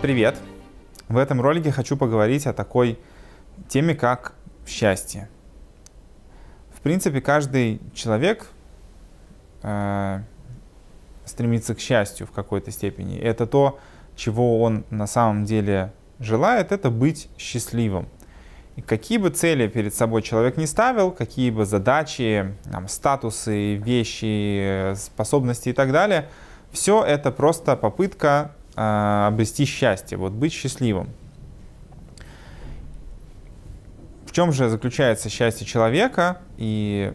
Привет! В этом ролике хочу поговорить о такой теме, как счастье. В принципе, каждый человек э, стремится к счастью в какой-то степени. Это то, чего он на самом деле желает, это быть счастливым. И какие бы цели перед собой человек не ставил, какие бы задачи, там, статусы, вещи, способности и так далее, все это просто попытка э, обрести счастье, вот быть счастливым. В чем же заключается счастье человека и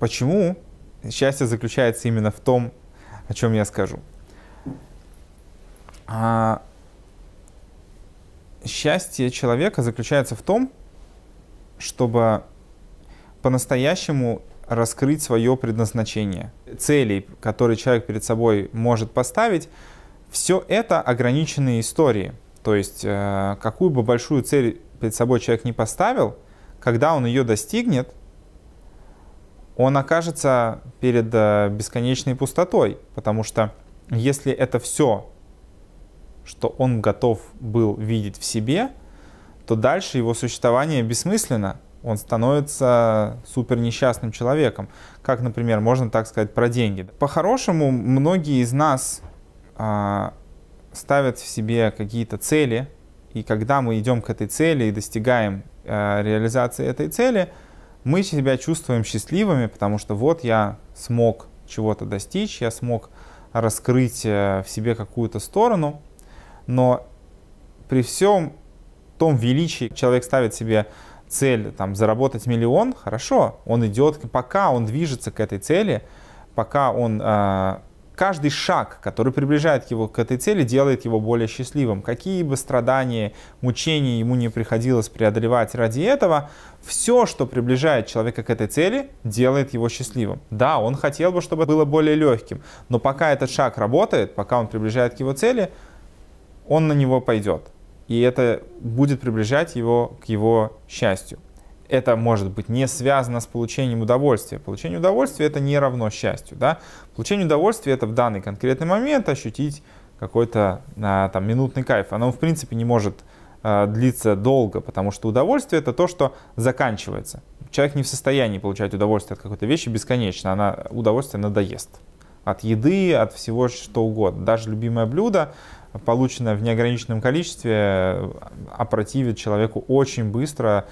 почему счастье заключается именно в том, о чем я скажу. А, счастье человека заключается в том, чтобы по-настоящему раскрыть свое предназначение. Целей, которые человек перед собой может поставить, все это ограниченные истории. То есть, э, какую бы большую цель перед собой человек не поставил, когда он ее достигнет, он окажется перед э, бесконечной пустотой, потому что если это все что он готов был видеть в себе, то дальше его существование бессмысленно. Он становится супер несчастным человеком. Как, например, можно так сказать про деньги. По-хорошему, многие из нас э, ставят в себе какие-то цели, и когда мы идем к этой цели и достигаем э, реализации этой цели, мы себя чувствуем счастливыми, потому что вот я смог чего-то достичь, я смог раскрыть э, в себе какую-то сторону, но при всем том величии человек ставит себе цель там, заработать миллион, хорошо, он идет, пока он движется к этой цели, пока он э, каждый шаг, который приближает его к этой цели, делает его более счастливым. Какие бы страдания, мучения ему не приходилось преодолевать ради этого, все, что приближает человека к этой цели, делает его счастливым. Да, он хотел бы, чтобы было более легким, но пока этот шаг работает, пока он приближает к его цели, он на него пойдет. И это будет приближать его к его счастью. Это может быть не связано с получением удовольствия. Получение удовольствия это не равно счастью. Да? Получение удовольствия это в данный конкретный момент ощутить какой-то а, там минутный кайф. Оно в принципе не может а, длиться долго, потому что удовольствие это то, что заканчивается. Человек не в состоянии получать удовольствие от какой-то вещи бесконечно, она удовольствие надоест. От еды, от всего что угодно. Даже любимое блюдо полученное в неограниченном количестве, опротивит человеку очень быстро.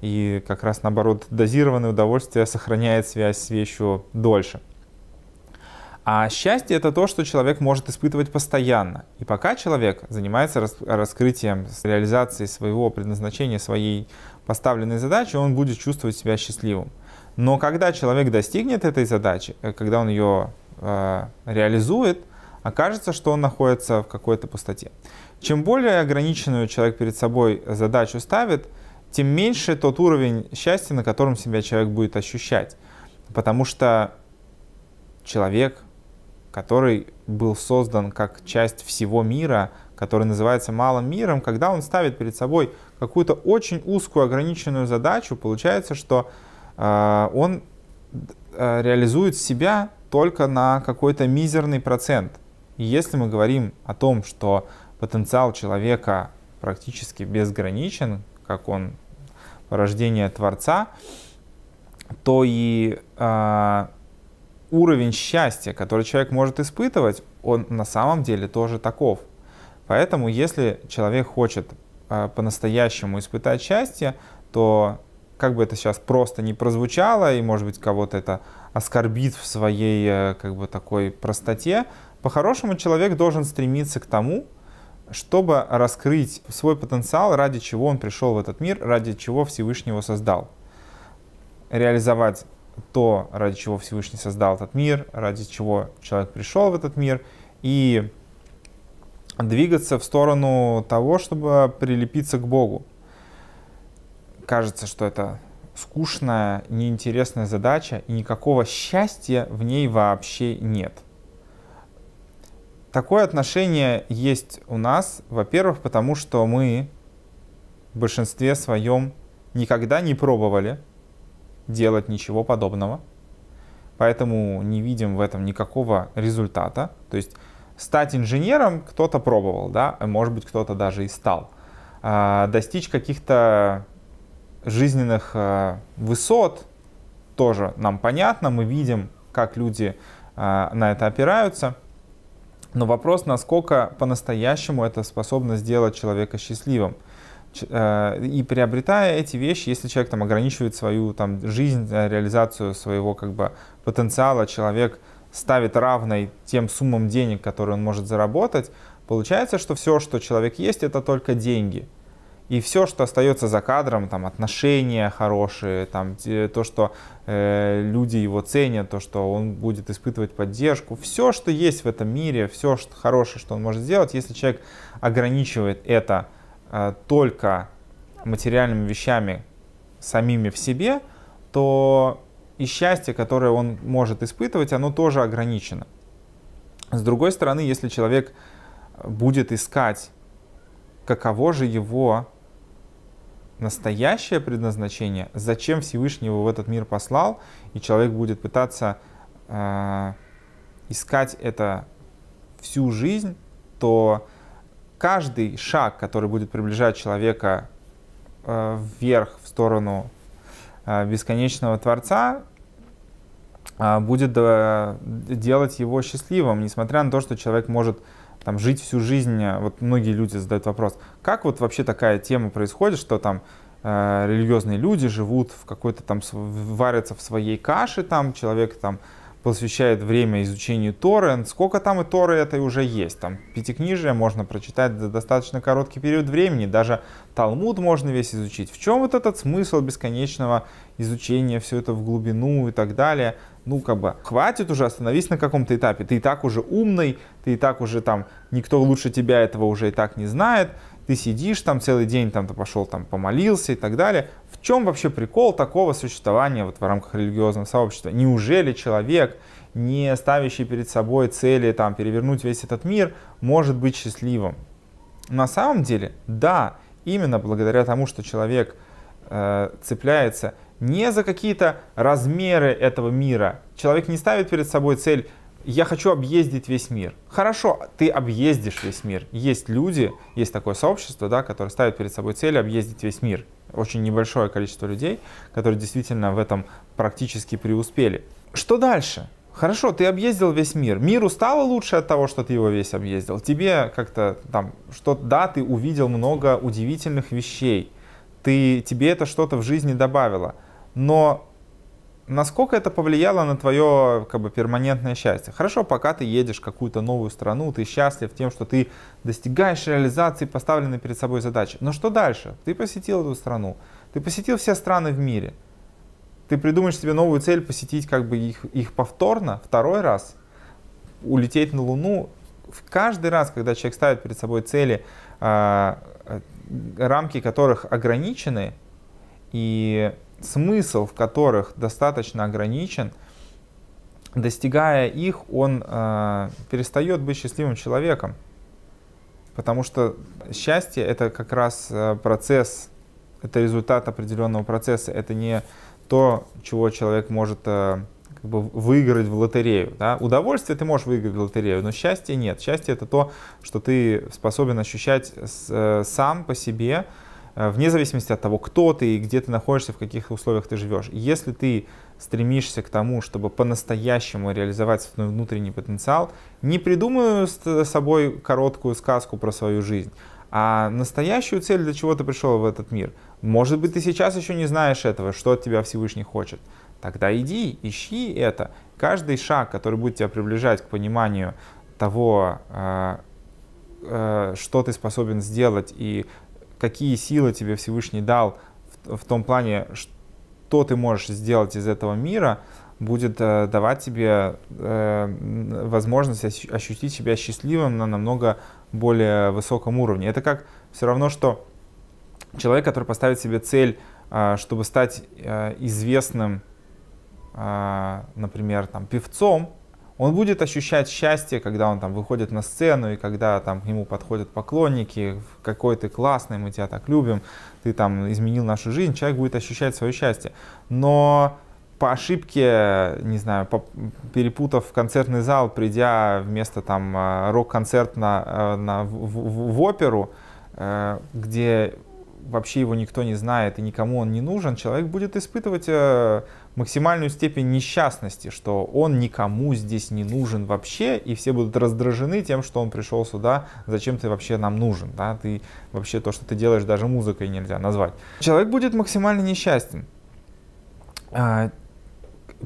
И как раз наоборот, дозированное удовольствие сохраняет связь с вещью дольше. А счастье это то, что человек может испытывать постоянно. И пока человек занимается раскрытием, реализацией своего предназначения, своей поставленной задачи, он будет чувствовать себя счастливым. Но когда человек достигнет этой задачи, э, когда он ее э, реализует, окажется, что он находится в какой-то пустоте. Чем более ограниченную человек перед собой задачу ставит, тем меньше тот уровень счастья, на котором себя человек будет ощущать. Потому что человек, который был создан как часть всего мира, который называется малым миром, когда он ставит перед собой какую-то очень узкую ограниченную задачу, получается, что э, он э, реализует себя только на какой-то мизерный процент. И если мы говорим о том, что потенциал человека практически безграничен, как он порождение Творца, то и э, уровень счастья, который человек может испытывать, он на самом деле тоже таков. Поэтому, если человек хочет э, по-настоящему испытать счастье, то как бы это сейчас просто не прозвучало, и, может быть, кого-то это оскорбит в своей э, как бы такой простоте, по-хорошему человек должен стремиться к тому, чтобы раскрыть свой потенциал, ради чего он пришел в этот мир, ради чего Всевышний его создал. Реализовать то, ради чего Всевышний создал этот мир, ради чего человек пришел в этот мир, и двигаться в сторону того, чтобы прилепиться к Богу. Кажется, что это скучная, неинтересная задача, и никакого счастья в ней вообще нет – Такое отношение есть у нас, во-первых, потому что мы в большинстве своем никогда не пробовали делать ничего подобного. поэтому не видим в этом никакого результата. То есть стать инженером кто-то пробовал, да, а может быть кто-то даже и стал. А, достичь каких-то жизненных а, высот тоже нам понятно, мы видим, как люди на это опираются. Но вопрос, насколько по-настоящему это способно сделать человека счастливым. Э, и приобретая эти вещи, если человек там ограничивает свою там, жизнь, э, реализацию своего как бы, потенциала, человек ставит равной тем суммам денег, которые он может заработать, получается, что все, что человек есть, это только деньги. И все, что остается за кадром, там отношения хорошие, там то, что э, люди его ценят, то, что он будет испытывать поддержку, все, что есть в этом мире, все что хорошее, что он может сделать, если человек ограничивает это э, только материальными вещами самими в себе, то и счастье, которое он может испытывать, оно тоже ограничено. С другой стороны, если человек будет искать, каково же его настоящее предназначение, зачем Всевышний его в этот мир послал, и человек будет пытаться э, искать это всю жизнь, то каждый шаг, который будет приближать человека э, вверх в сторону э, бесконечного Творца, э, будет э, делать его счастливым, несмотря на то, что человек может там, жить всю жизнь. Вот многие люди задают вопрос, как вот вообще такая тема происходит, что там э, религиозные люди живут в какой-то там, варятся в своей каше, там человек там посвящает время изучению Торы. Сколько там и Торы это уже есть. Там пятикнижие можно прочитать за достаточно короткий период времени. Даже Талмуд можно весь изучить. В чем вот этот смысл бесконечного изучения, все это в глубину и так далее? Ну, как бы, хватит уже, остановись на каком-то этапе. Ты и так уже умный, ты и так уже там, никто лучше тебя этого уже и так не знает ты сидишь там целый день, там ты пошел там помолился и так далее. В чем вообще прикол такого существования вот в рамках религиозного сообщества? Неужели человек, не ставящий перед собой цели там перевернуть весь этот мир, может быть счастливым? На самом деле, да, именно благодаря тому, что человек э, цепляется не за какие-то размеры этого мира. Человек не ставит перед собой цель я хочу объездить весь мир. Хорошо, ты объездишь весь мир. Есть люди, есть такое сообщество, да, которое ставит перед собой цель объездить весь мир. Очень небольшое количество людей, которые действительно в этом практически преуспели. Что дальше? Хорошо, ты объездил весь мир. Миру стало лучше от того, что ты его весь объездил. Тебе как-то там, что да, ты увидел много удивительных вещей. Ты, тебе это что-то в жизни добавило. Но насколько это повлияло на твое как бы, перманентное счастье? Хорошо, пока ты едешь в какую-то новую страну, ты счастлив тем, что ты достигаешь реализации поставленной перед собой задачи. Но что дальше? Ты посетил эту страну, ты посетил все страны в мире. Ты придумаешь себе новую цель посетить как бы их, их повторно, второй раз, улететь на Луну. Каждый раз, когда человек ставит перед собой цели, э, рамки которых ограничены, и смысл в которых достаточно ограничен, достигая их, он э, перестает быть счастливым человеком. Потому что счастье это как раз э, процесс, это результат определенного процесса, это не то, чего человек может э, как бы выиграть в лотерею. Да? Удовольствие ты можешь выиграть в лотерею, но счастье нет. Счастье это то, что ты способен ощущать с, э, сам по себе, вне зависимости от того, кто ты и где ты находишься, в каких условиях ты живешь. Если ты стремишься к тому, чтобы по-настоящему реализовать свой внутренний потенциал, не придумай с собой короткую сказку про свою жизнь, а настоящую цель, для чего ты пришел в этот мир. Может быть, ты сейчас еще не знаешь этого, что от тебя Всевышний хочет. Тогда иди, ищи это. Каждый шаг, который будет тебя приближать к пониманию того, э, э, что ты способен сделать и какие силы тебе Всевышний дал в, в том плане, что ты можешь сделать из этого мира, будет э, давать тебе э, возможность ощутить себя счастливым на намного более высоком уровне. Это как все равно, что человек, который поставит себе цель, э, чтобы стать э, известным, э, например, там, певцом, он будет ощущать счастье, когда он там выходит на сцену, и когда там к нему подходят поклонники, какой ты классный, мы тебя так любим, ты там изменил нашу жизнь, человек будет ощущать свое счастье. Но по ошибке, не знаю, по, перепутав концертный зал, придя вместо там э, рок-концерт на, э, на, в, в, в оперу, э, где вообще его никто не знает и никому он не нужен, человек будет испытывать максимальную степень несчастности, что он никому здесь не нужен вообще, и все будут раздражены тем, что он пришел сюда, зачем ты вообще нам нужен, да, ты вообще то, что ты делаешь, даже музыкой нельзя назвать. Человек будет максимально несчастен. А,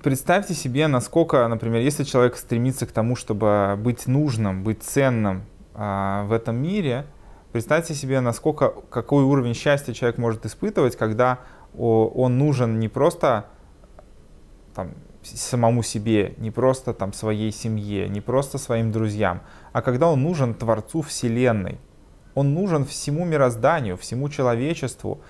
представьте себе, насколько, например, если человек стремится к тому, чтобы быть нужным, быть ценным а, в этом мире, представьте себе, насколько, какой уровень счастья человек может испытывать, когда он нужен не просто там, самому себе, не просто там, своей семье, не просто своим друзьям, а когда он нужен Творцу Вселенной. Он нужен всему мирозданию, всему человечеству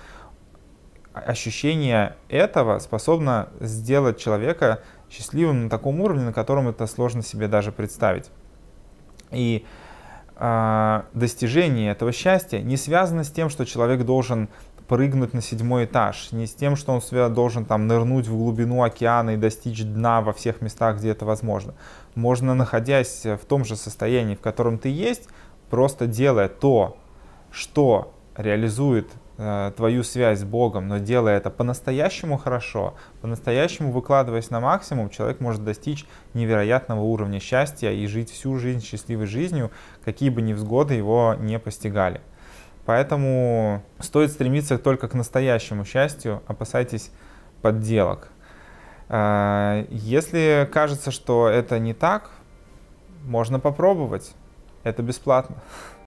ощущение этого способно сделать человека счастливым на таком уровне, на котором это сложно себе даже представить. И достижение этого счастья не связано с тем, что человек должен прыгнуть на седьмой этаж, не с тем, что он должен там нырнуть в глубину океана и достичь дна во всех местах, где это возможно. Можно, находясь в том же состоянии, в котором ты есть, просто делая то, что реализует твою связь с Богом, но делая это по-настоящему хорошо, по-настоящему выкладываясь на максимум, человек может достичь невероятного уровня счастья и жить всю жизнь счастливой жизнью, какие бы невзгоды его не постигали. Поэтому стоит стремиться только к настоящему счастью, опасайтесь подделок. Э, если кажется, что это не так, можно попробовать. Это бесплатно.